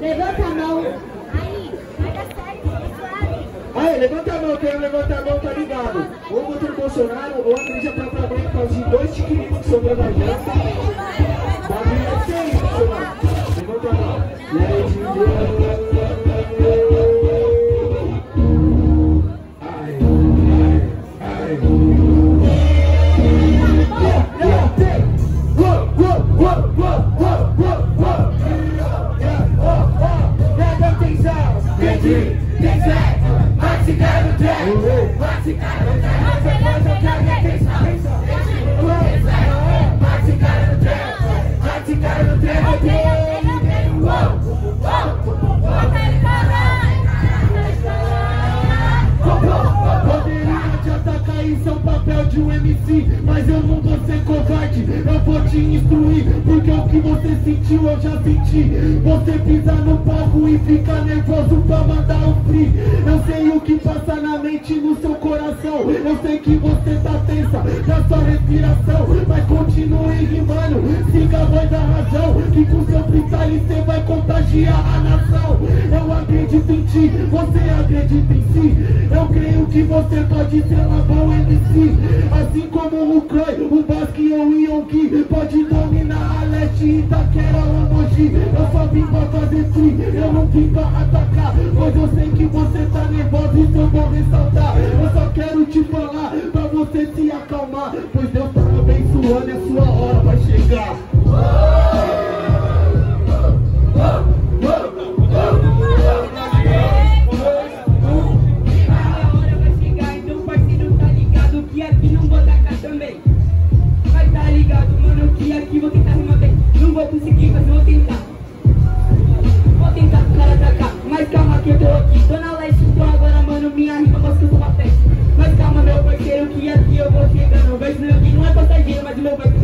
Levanta a mão. Aí, vai dar certo, suave. Aí, levanta a mão, quem levanta a mão tá ligado. Ou contra o Bolsonaro, ou a igreja pra trabalhar com os dois chiquinitos que sobrou da de um MC, mas eu não vou te instruir, porque o que você sentiu eu já senti. Você pisa no palco e fica nervoso pra mandar o free. Eu sei o que passa na mente no seu coração. Eu sei que você tá tensa na sua respiração Mas continue rimando, siga a voz da razão Que com seu freestyle você vai contagiar a nação. Eu acredito em ti, você acredita em si. Eu creio que você pode ser uma boa MC Assim como o Croy, o Basque ou o Yonki Pode dominar a Leste, Itaquera ou Mogi Eu só vim pra fazer free, eu não vim pra atacar. Pois eu sei que você tá nervoso, isso eu vou ressaltar Eu só quero te falar, pra você se acalmar. Pois Deus tá abençoando e a sua aqui, vou tentar tá rimar bem. Não vou conseguir, mas vou tentar. Vou tentar cara pra cá, mas calma que eu tô aqui. Tô na leste, então agora, mano, minha rima mas que eu sou uma. Mas calma, meu parceiro, que aqui eu vou chegando. Mas meu aqui, não é passageiro, mas o meu vai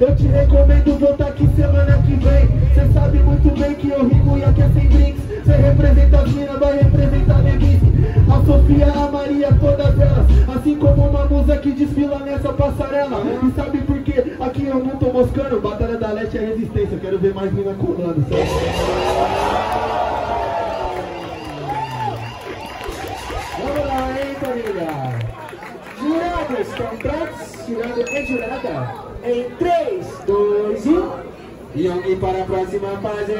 Eu te recomendo voltar aqui semana que vem Cê sabe muito bem que eu rico e aqui é sem drinks. Cê representa a minas, vai representar Nebisk A Sofia, a Maria, todas elas Assim como uma musa que desfila nessa passarela E sabe por quê? Aqui eu não tô moscando Batalha da Leste é resistência Quero ver mais mina colando. Vamos lá, hein, família? Jurados, tá estão prontos? Para a próxima fase.